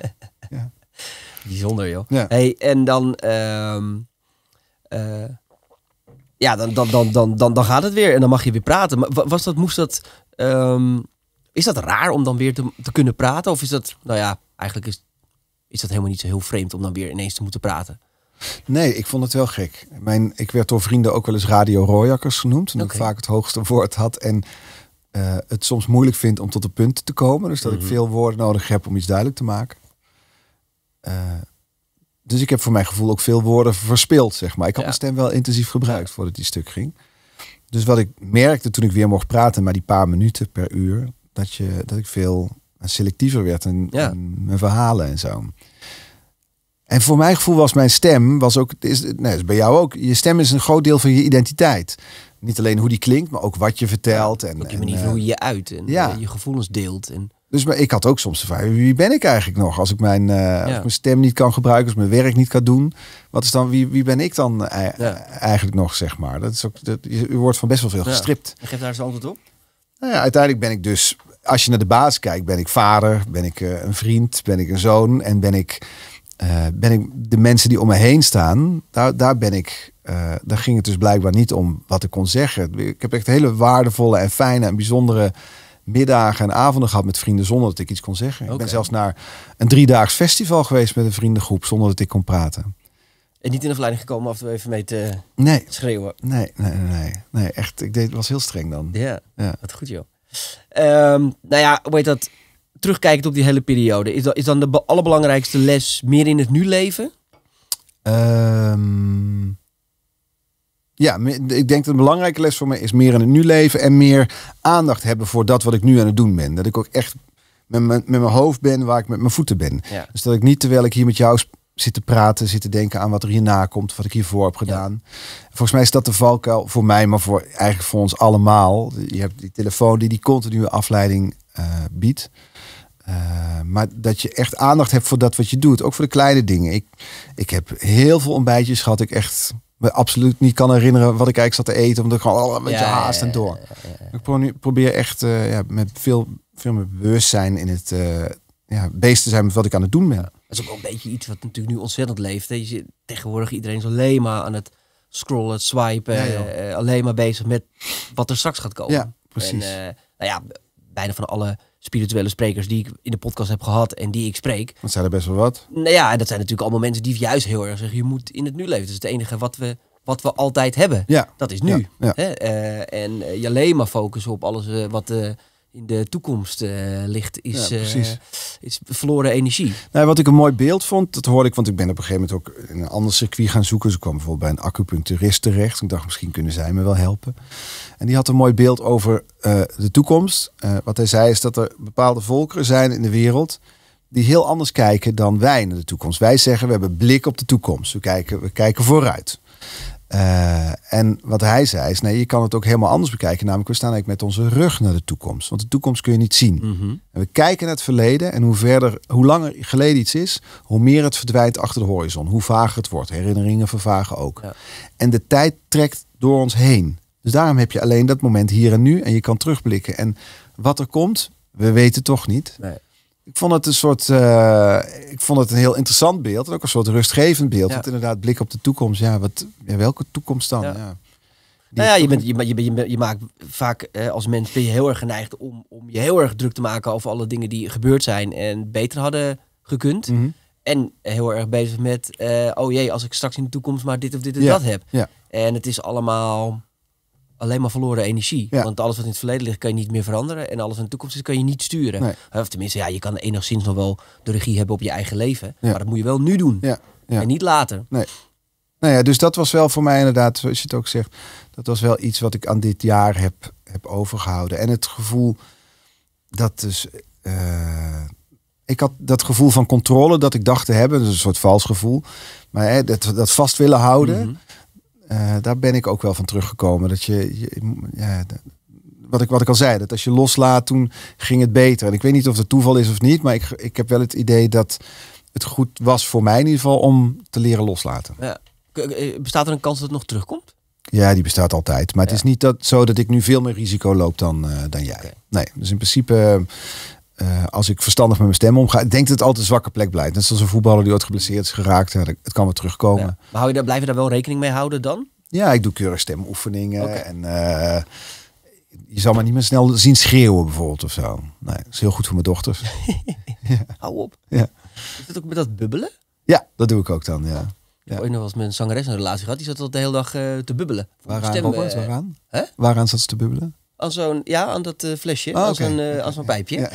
Bijzonder, joh. Ja. Hey, en dan, ehm, eh, ja, dan, dan, dan, dan, dan, dan gaat het weer en dan mag je weer praten. Maar wa- was dat, moest dat, ehm, is dat raar om dan weer te, te kunnen praten? Of is dat, nou ja, eigenlijk is, is dat helemaal niet zo heel vreemd om dan weer ineens te moeten praten? Nee, ik vond het wel gek. Mijn, ik werd door vrienden ook wel eens radio rooijakkers genoemd. Omdat ik vaak het hoogste woord had. En eh, het soms moeilijk vind om tot de punten te komen. Dus dat Mhm. ik veel woorden nodig heb om iets duidelijk te maken. Eh, dus ik heb voor mijn gevoel ook veel woorden verspild, zeg maar. Ik had Ja. mijn stem wel intensief gebruikt voordat die stuk ging. Dus wat ik merkte toen ik weer mocht praten, maar die paar minuten per uur, dat, je, dat ik veel selectiever werd in, Ja. in mijn verhalen en zo. En voor mijn gevoel was mijn stem, was ook, is, nee, is bij jou ook, je stem is een groot deel van je identiteit. Niet alleen hoe die klinkt, maar ook wat je vertelt. En, Ook je manier van eh, hoe je je uit en ja. eh, je gevoelens deelt. En, dus maar ik had ook soms de vraag, wie ben ik eigenlijk nog? Als ik mijn, eh, als ik mijn stem niet kan gebruiken, als mijn werk niet kan doen. Wat is dan, wie, wie ben ik dan eh, Ja. eigenlijk nog, zeg maar? Dat is ook, dat, je u wordt van best wel veel Ja. gestript. en geef daar eens antwoord op. Nou ja, uiteindelijk ben ik dus, als je naar de baas kijkt, ben ik vader, ben ik eh, een vriend, ben ik een zoon en ben ik, eh, ben ik de mensen die om me heen staan, daar, daar ben ik, eh, daar ging het dus blijkbaar niet om wat ik kon zeggen. Ik heb echt hele waardevolle en fijne en bijzondere middagen en avonden gehad met vrienden zonder dat ik iets kon zeggen. Ik ben zelfs naar een driedaags festival geweest met een vriendengroep zonder dat ik kon praten. En niet in de verleiding gekomen af en toe even mee te Nee, schreeuwen. nee, nee, nee, nee, nee echt. Ik deed, was heel streng dan. Ja, Ja. wat goed joh. Ehm, nou ja, hoe heet dat? Terugkijkend op die hele periode. Is, dat, is dan de be- allerbelangrijkste les meer in het nu leven? Ehm, ja, ik denk dat een belangrijke les voor mij is meer in het nu leven en meer aandacht hebben voor dat wat ik nu aan het doen ben. Dat ik ook echt met mijn, met mijn hoofd ben waar ik met mijn voeten ben. Ja. Dus dat ik niet terwijl ik hier met jou zit te praten, zit te denken aan wat er hierna komt, wat ik hiervoor heb gedaan. Volgens mij is dat de valkuil voor mij, maar voor eigenlijk voor ons allemaal. Je hebt die telefoon die die continue afleiding eh, biedt. Eh, maar dat je echt aandacht hebt voor dat wat je doet. Ook voor de kleine dingen. Ik, ik heb heel veel ontbijtjes gehad. Ik echt me absoluut niet kan herinneren wat ik eigenlijk zat te eten. Omdat ik gewoon al een beetje Ja, haast en ja, door. Ik pro- probeer echt eh, ja, met veel, veel meer bewustzijn in het eh, ja, bezig te zijn met wat ik aan het doen ben. Dat is ook wel een beetje iets wat natuurlijk nu ontzettend leeft. Hè. Je tegenwoordig iedereen is alleen maar aan het scrollen, swipen. Eh, alleen maar bezig met wat er straks gaat komen. Ja, precies. En, nou ja, bijna van alle spirituele sprekers die ik in de podcast heb gehad en die ik spreek. Dat zijn er best wel wat. Nou ja, en dat zijn natuurlijk allemaal mensen die juist heel erg zeggen, je moet in het nu leven. Dat is het enige wat we, wat we altijd hebben. Ja, Dat is nu. Ja, ja. Hè? Eh, en eh, je alleen maar focussen op alles eh, wat in de toekomst eh, ligt, is, Ja, eh, is verloren energie. Nou, wat ik een mooi beeld vond, dat hoorde ik, want ik ben op een gegeven moment ook in een ander circuit gaan zoeken. Dus ik kwam bijvoorbeeld bij een acupuncturist terecht. Ik dacht, misschien kunnen zij me wel helpen. En die had een mooi beeld over eh, de toekomst. Wat hij zei is dat er bepaalde volkeren zijn in de wereld die heel anders kijken dan wij naar de toekomst. Wij zeggen, we hebben blik op de toekomst. We kijken, we kijken vooruit. Eh, en wat hij zei is, nee, je kan het ook helemaal anders bekijken. Namelijk, we staan eigenlijk met onze rug naar de toekomst. Want de toekomst kun je niet zien. En we kijken naar het verleden en hoe verder, hoe langer geleden iets is, hoe meer het verdwijnt achter de horizon. Hoe vager het wordt. Herinneringen vervagen ook. Ja. En de tijd trekt door ons heen. Dus daarom heb je alleen dat moment hier en nu en je kan terugblikken. En wat er komt, we weten toch niet. Nee. Ik vond het een soort, eh, ik vond het een heel interessant beeld en ook een soort rustgevend beeld. Ja. Want inderdaad, blik op de toekomst. Ja, wat, ja, welke toekomst dan? Ja. Ja. Nou ja, je, bent, je, je, maakt vaak eh, als mens ben je heel erg geneigd om, om je heel erg druk te maken over alle dingen die gebeurd zijn en beter hadden gekund. Mhm. En heel erg bezig met, eh, oh jee, als ik straks in de toekomst maar dit of dit en Ja, dat heb. En het is allemaal alleen maar verloren energie. Ja. Want alles wat in het verleden ligt kan je niet meer veranderen. En alles wat in de toekomst is kan je niet sturen. Nee. Of tenminste, ja, je kan enigszins nog wel de regie hebben op je eigen leven. Ja. Maar dat moet je wel nu doen. Ja, ja. En niet later. Nou ja, dus dat was wel voor mij inderdaad, zoals je het ook zegt, dat was wel iets wat ik aan dit jaar heb, heb overgehouden. En het gevoel dat dus. eh, ik had dat gevoel van controle dat ik dacht te hebben, dus een soort vals gevoel. Maar hè, dat, dat vast willen houden, Mhm. Eh, daar ben ik ook wel van teruggekomen. Dat je, je ja, wat, ik, wat ik al zei, dat als je loslaat, toen ging het beter. En ik weet niet of het toeval is of niet, maar ik, ik heb wel het idee dat het goed was voor mij in ieder geval om te leren loslaten. Ja. Eh, Bestaat er een kans dat het nog terugkomt? Ja, die bestaat altijd. Maar het Ja. is niet dat, zo dat ik nu veel meer risico loop dan, eh, dan jij. Nee, dus in principe, eh, als ik verstandig met mijn stem omga, ik denk dat het altijd een zwakke plek blijft. Net zoals een voetballer die ooit geblesseerd is geraakt. Ja, het kan weer terugkomen. Ja. Ja, Maar hou je daar, blijf je daar wel rekening mee houden dan? ik doe keurig stemoefeningen. En eh, je zal me niet meer snel zien schreeuwen bijvoorbeeld of zo. Nee, dat is heel goed voor mijn dochters. Hou op. Ja. Is dat ook met dat bubbelen? Ja, dat doe ik ook dan, ja. Ik heb ooit nog wel eens met een zangeres een relatie gehad. Die zat al de hele dag eh, te bubbelen. Waaraan, Stem, Robert? Waaraan? hè? Waaraan zat ze te bubbelen? Aan zo'n, ja, aan dat eh, flesje, Ah, oké. zo'n eh, aan zo'n pijpje. Ja,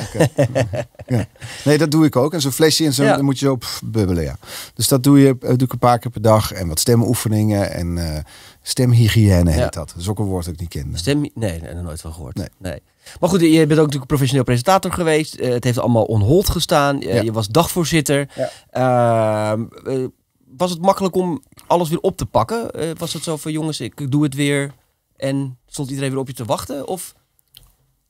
ja. Nee, dat doe ik ook. En zo'n flesje en zo Ja. dan moet je zo pff, bubbelen, ja. Dus dat doe, je, eh, doe ik een paar keer per dag. En wat stemoefeningen en stemhygiëne heet dat. Dat is ook een woord dat ik niet kende. Stem, nee, nooit van gehoord. Nee. Nee. Maar goed, je bent ook natuurlijk professioneel presentator geweest. Het heeft allemaal on hold gestaan. Je was dagvoorzitter. Ehm, eh, was het makkelijk om alles weer op te pakken? Was het zo van jongens, ik doe het weer en stond iedereen weer op je te wachten? Of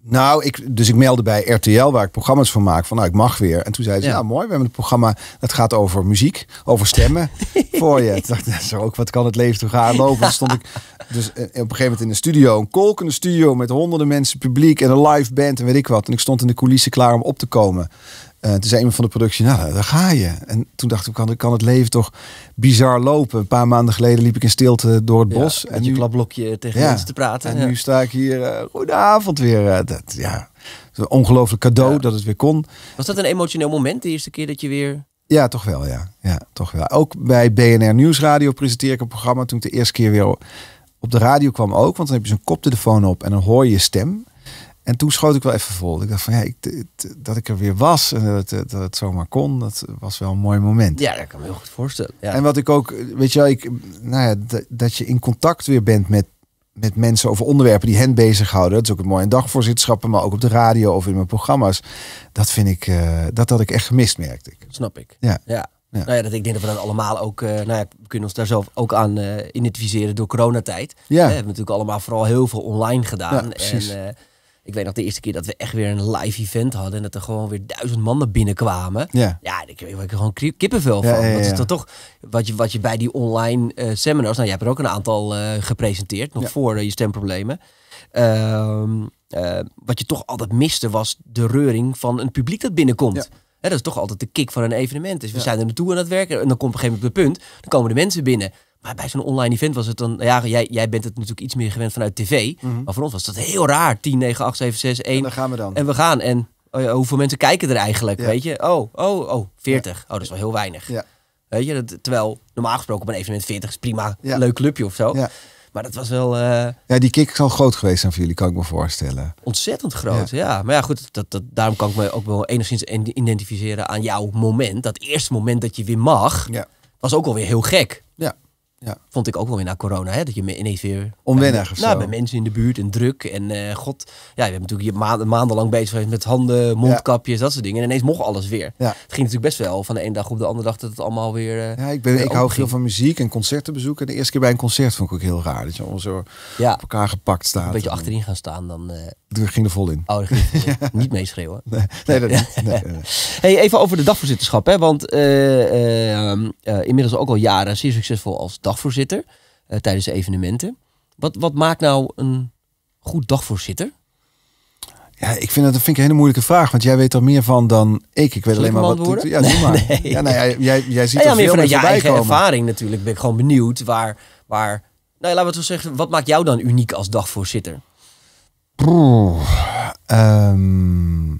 Nou, ik, dus ik meldde bij RTL, waar ik programma's van maak, van nou, ik mag weer. En toen zei ze, Ja. nou mooi, we hebben een programma dat gaat over muziek, over stemmen voor je. Toen dacht ik, zo ook, wat kan het leven toch gaan lopen? Toen stond ik dus eh, op een gegeven moment in de studio, een kolkende studio met honderden mensen publiek en een live band en weet ik wat. En ik stond in de coulissen klaar om op te komen. Eh toen zei iemand van de productie, nou, daar ga je. En toen dacht ik, kan, kan het leven toch bizar lopen? Een paar maanden geleden liep ik in stilte door het bos. en je klapblokje tegen Ja. mensen te praten? En Ja. nu sta ik hier, eh goedenavond weer. eh, dat, ja, een ongelooflijk cadeau dat het weer kon. Was dat een emotioneel moment, de eerste keer dat je weer... Ja, toch wel, ja. ja toch wel. Ook bij BNR Nieuwsradio presenteer ik een programma toen ik de eerste keer weer op de radio kwam ook. Want dan heb je zo'n koptelefoon op en dan hoor je je stem. En toen schoot ik wel even vol. Ik dacht van ja, ik, dat ik er weer was en dat het, dat het zomaar kon, dat was wel een mooi moment. Ja, dat kan ik me heel goed voorstellen. Ja. En wat ik ook, weet je wel, ik, nou ja, dat, dat je in contact weer bent met, met mensen over onderwerpen die hen bezighouden. Dat is ook het mooie in dagvoorzitterschappen, maar ook op de radio of in mijn programma's. Dat vind ik, eh, dat had ik echt gemist, merkte ik. Snap ik. Ja. ja. Ja. Nou ja, dat, ik denk dat we dan allemaal ook, eh, nou ja, we kunnen ons daar zelf ook aan eh, identificeren door coronatijd. Ja. We hebben natuurlijk allemaal vooral heel veel online gedaan. Ja, en eh, ik weet nog de eerste keer dat we echt weer een live event hadden en dat er gewoon weer duizend man naar binnen kwamen. Ja. Ja, daar kreeg ik gewoon kippenvel van. Ja, ja, Dat is dan toch wat je, wat je bij die online eh, seminars, nou jij hebt er ook een aantal eh, gepresenteerd, nog voor eh, je stemproblemen. Ehm, eh, wat je toch altijd miste was de reuring van een publiek dat binnenkomt. Hè, dat is toch altijd de kick van een evenement. Dus we zijn er naartoe aan het werken en dan komt op een gegeven moment op het punt, dan komen de mensen binnen. Maar bij zo'n online event was het dan, ja, jij, jij bent het natuurlijk iets meer gewend vanuit tv. Maar voor ons was dat heel raar. 10, 9, 8, 7, 6, 1. En gaan we dan. En we gaan. En oh ja, hoeveel mensen kijken er eigenlijk? Ja. Weet je? Oh, oh, oh, 40. Oh, dat is wel heel weinig. Ja. Weet je? Dat, terwijl normaal gesproken op een evenement 40 is prima. Leuk clubje of zo. Maar dat was wel eh, ja, die kick zal groot geweest zijn voor jullie, kan ik me voorstellen. ontzettend groot. Ja. Maar ja, goed. Dat, dat, daarom kan ik me ook wel enigszins in- identificeren aan jouw moment. Dat eerste moment dat je weer mag, Ja. was ook alweer heel gek. Ja. Vond ik ook wel weer na corona. Hè? Dat je ineens weer... Onwennig of nou, bij mensen in de buurt en druk. En eh, god, ja, je bent natuurlijk je maanden, maandenlang bezig geweest met handen, mondkapjes, dat soort dingen. En ineens mocht alles weer. Ja. Het ging natuurlijk best wel van de ene dag op de andere dag dat het allemaal weer... eh, Ja, ik, ben, ik hou veel ging. van muziek en concerten bezoeken. De eerste keer bij een concert vond ik ook heel raar. Dat je allemaal zo Ja, op elkaar gepakt staat. een beetje En achterin gaan staan dan... eh Toen ging er vol in. oh, niet meeschreeuwen. Nee, nee dat niet. Nee. Hey, even over de dagvoorzitterschap. Hè? Want eh, eh, ehm, eh, inmiddels ook al jaren zeer succesvol als dagvoorzitter eh, tijdens evenementen. Wat, wat maakt nou een goed dagvoorzitter? Ja, ik vind dat, dat vind ik een hele moeilijke vraag. Want jij weet er meer van dan ik. Ik weet alleen maar wat... Ja, doe maar. Nee. Ja, nou ja, jij, jij ziet Ja, ja, er meer veel vanuit meer je voorbij eigen komen. ervaring natuurlijk ben ik gewoon benieuwd waar... waar nou, ja, laten we zo zeggen, wat maakt jou dan uniek als dagvoorzitter? Ehm,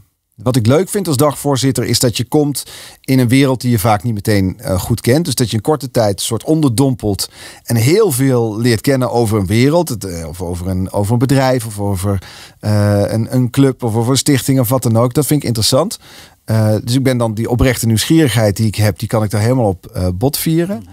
wat ik leuk vind als dagvoorzitter is dat je komt in een wereld die je vaak niet meteen eh, goed kent. Dus dat je in korte tijd een soort onderdompelt en heel veel leert kennen over een wereld. Eh, of over een, over een bedrijf of over eh, een, een club of over een stichting of wat dan ook. Dat vind ik interessant. Dus ik ben dan die oprechte nieuwsgierigheid die ik heb, die kan ik daar helemaal op bot vieren.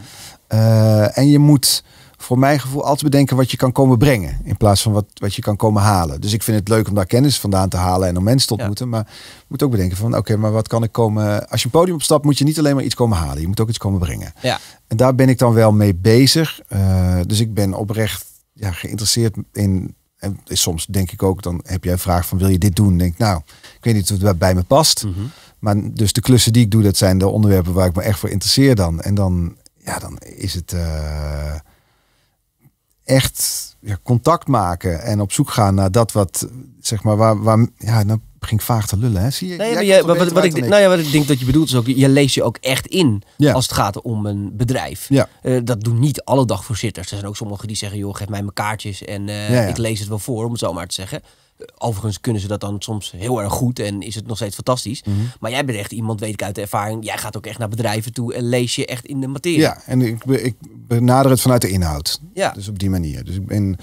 Eh, en je moet voor mijn gevoel altijd bedenken wat je kan komen brengen. In plaats van wat, wat je kan komen halen. Dus ik vind het leuk om daar kennis vandaan te halen en om mensen te Ja. ontmoeten. Maar je moet ook bedenken van oké, maar wat kan ik komen. Als je een podium opstapt, moet je niet alleen maar iets komen halen. Je moet ook iets komen brengen. Ja, En daar ben ik dan wel mee bezig. Eh, dus ik ben oprecht ja, geïnteresseerd in. En soms denk ik ook, dan heb jij een vraag van wil je dit doen? Dan denk ik, nou, ik weet niet of het bij me past. Mhm. Maar dus de klussen die ik doe, dat zijn de onderwerpen waar ik me echt voor interesseer dan. En dan, ja, dan is het eh, echt ja, contact maken en op zoek gaan naar dat wat, zeg maar, waar, waar ja, nou begin ik vaag te lullen, hè? Zie je? Nee, maar wat, wat, ik, dan nou ja, wat ik denk dat je bedoelt is ook, je leest je ook echt in Ja. als het gaat om een bedrijf. Ja. Eh, dat doen niet alle dagvoorzitters. Er zijn ook sommigen die zeggen, joh, geef mij mijn kaartjes en eh, ja. ik lees het wel voor, om het zo maar te zeggen. Overigens kunnen ze dat dan soms heel erg goed en is het nog steeds fantastisch. Mhm. Maar jij bent echt iemand, weet ik uit de ervaring. Jij gaat ook echt naar bedrijven toe en lees je echt in de materie. Ja, en ik, ik benader het vanuit de inhoud. Ja. Dus op die manier. Dus ik, ben,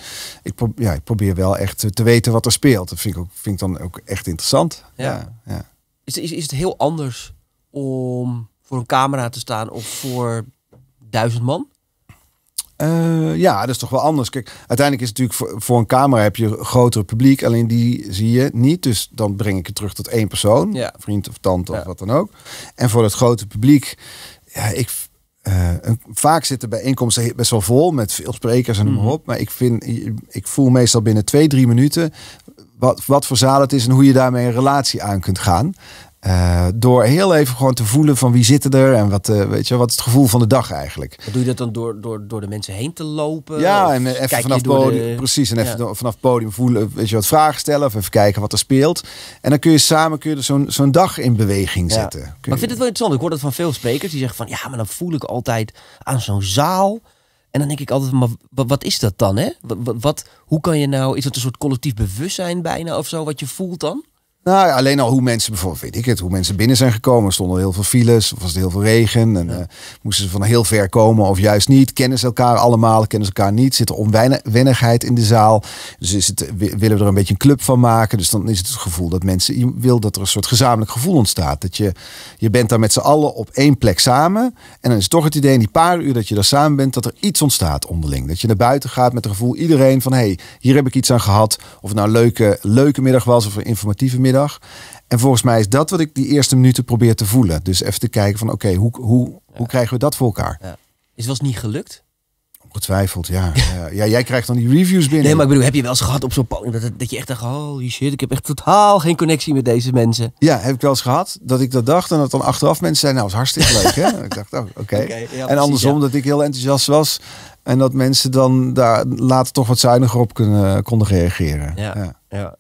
ik, pro- ja, ik probeer wel echt te weten wat er speelt. Dat vind ik, ook, vind ik dan ook echt interessant. Ja. Ja, ja. Is, is, is het heel anders om voor een camera te staan of voor duizend man? Eh, ja, dat is toch wel anders. Kijk, uiteindelijk is het natuurlijk voor, voor een camera heb je een groter publiek, alleen die zie je niet. Dus dan breng ik het terug tot één persoon, Ja. vriend of tante of wat dan ook. En voor het grote publiek, ja, ik, eh, een- vaak zitten bijeenkomsten best wel vol met veel sprekers en noem maar Mhm. op. Maar ik vind, ik voel meestal binnen twee, drie minuten wat, wat voor zaal het is en hoe je daarmee een relatie aan kunt gaan. Eh, door heel even gewoon te voelen van wie zitten er en wat, eh, weet je, wat is het gevoel van de dag eigenlijk. Doe je dat dan door, door, door de mensen heen te lopen? Ja, en eh, even vanaf podium, de- precies, en even Ja. vanaf podium voelen, weet je wat vragen stellen of even kijken wat er speelt. En dan kun je samen kun je er zo'n zo'n dag in beweging Ja. zetten. Kun Maar ik vind het wel interessant. Ik hoor dat van veel sprekers die zeggen van ja, maar dan voel ik altijd aan zo'n zaal. En dan denk ik altijd, maar wa- wat is dat dan? Hè? Wat, wat- hoe kan je nou, is dat een soort collectief bewustzijn bijna of zo, wat je voelt dan? Nou, alleen al hoe mensen bijvoorbeeld, weet ik het, hoe mensen binnen zijn gekomen. Er stonden heel veel files, of was het heel veel regen. En eh, moesten ze van heel ver komen of juist niet. Kennen ze elkaar allemaal, kennen ze elkaar niet. Zit er onwennigheid in de zaal. Dus is het, wi- willen we er een beetje een club van maken. Dus dan is het het gevoel dat mensen, je wil dat er een soort gezamenlijk gevoel ontstaat. Dat je, je bent daar met z'n allen op één plek samen. En dan is toch het idee in die paar uur dat je daar samen bent, dat er iets ontstaat onderling. Dat je naar buiten gaat met het gevoel iedereen van, hé, hey, hier heb ik iets aan gehad. Of het nou een leuke, leuke middag was of een informatieve middag. En volgens mij is dat wat ik die eerste minuten probeer te voelen. Dus even te kijken van, oké, hoe, hoe, hoe krijgen we dat voor elkaar? Ja. Is het wel eens niet gelukt? Ongetwijfeld, ja. ja. Ja, jij krijgt dan die reviews binnen. Nee, maar ik bedoel, heb je wel eens gehad op zo'n podium dat, dat je echt dacht, holy shit, ik heb echt totaal geen connectie met deze mensen. Ja, heb ik wel eens gehad dat ik dat dacht en dat dan achteraf mensen zeiden, nou, was hartstikke leuk, hè? ik dacht, oh, oké. Ja, en precies, andersom dat ik heel enthousiast was en dat mensen dan daar later toch wat zuiniger op kunnen, konden reageren. Ja. Ja.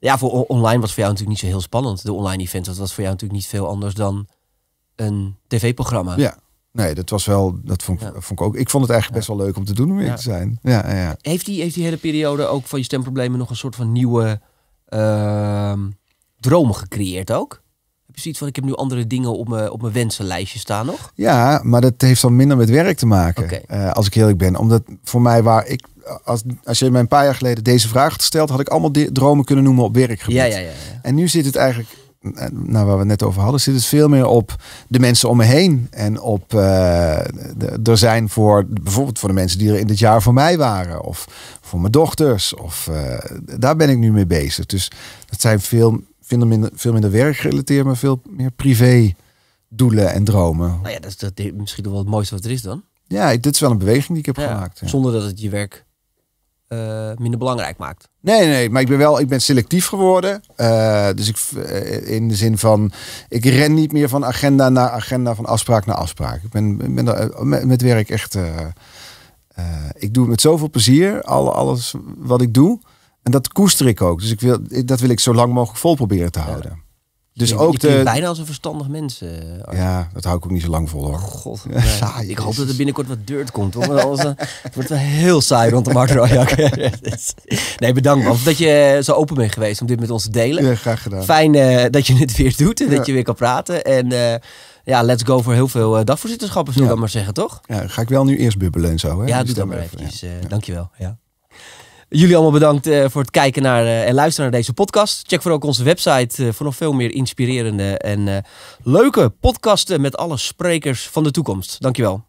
Ja, voor on- online was voor jou natuurlijk niet zo heel spannend. De online event, dat was voor jou natuurlijk niet veel anders dan een tv-programma. Ja. Nee, dat was wel, dat vond, Ja. vond ik ook. Ik vond het eigenlijk best wel leuk om te doen, om Ja. te zijn. Ja, ja. Heeft, die, heeft die hele periode ook van je stemproblemen nog een soort van nieuwe ehm dromen gecreëerd ook? Heb je zoiets van, ik heb nu andere dingen op mijn, op mijn wensenlijstje staan nog? Ja, maar dat heeft dan minder met werk te maken. Oké. eh, als ik eerlijk ben. Omdat voor mij waar ik. Als, als je mij een paar jaar geleden deze vraag had gesteld, had ik allemaal dromen kunnen noemen op werkgebied. Ja, ja, ja. ja. En nu zit het eigenlijk, eh, nou waar we het net over hadden, zit het veel meer op de mensen om me heen. En op eh, de- er zijn voor bijvoorbeeld voor de mensen die er in dit jaar voor mij waren. Of voor mijn dochters. Of eh, daar ben ik nu mee bezig. Dus dat zijn veel, veel, minder, veel minder werkgerelateerd, maar veel meer privé doelen en dromen. Nou ja, dat is dat, misschien wel het mooiste wat er is dan. Ja, dit is wel een beweging die ik heb Ja, gemaakt. ja. Zonder dat het je werk eh, minder belangrijk maakt. Nee, nee, maar ik ben wel, ik ben selectief geworden. Eh, dus ik, eh, in de zin van, ik ren niet meer van agenda naar agenda, van afspraak naar afspraak. Ik ben, ik ben er, met, met werk echt, ik doe het met zoveel plezier, al, alles wat ik doe. En dat koester ik ook. Dus ik wil, dat wil ik zo lang mogelijk vol proberen te houden. Dus je, ook je klinkt de, bijna als een verstandig mens. eh, ja, dat hou ik ook niet zo lang vol hoor. God, Ja, nee. saai, ik hoop dat er binnenkort wat dirt komt. Hoor. Want anders, eh, het wordt wel heel saai rond de Mark Rojak. nee, bedankt man. Dat je eh, zo open bent geweest om dit met ons te delen. Ja, graag gedaan. Fijn dat je het weer doet en Ja. dat je weer kan praten. En ja, let's go voor heel veel dagvoorzitterschappen, zullen we dan maar zeggen, toch? Ja, ga ik wel nu eerst bubbelen en zo. Hè? Ja, Die doe dat maar even, eventjes. eh, Dankjewel. Ja. Jullie allemaal bedankt eh, voor het kijken naar eh, en luisteren naar deze podcast. Check voor ook onze website eh, voor nog veel meer inspirerende en leuke podcasten met alle sprekers van de toekomst. Dankjewel.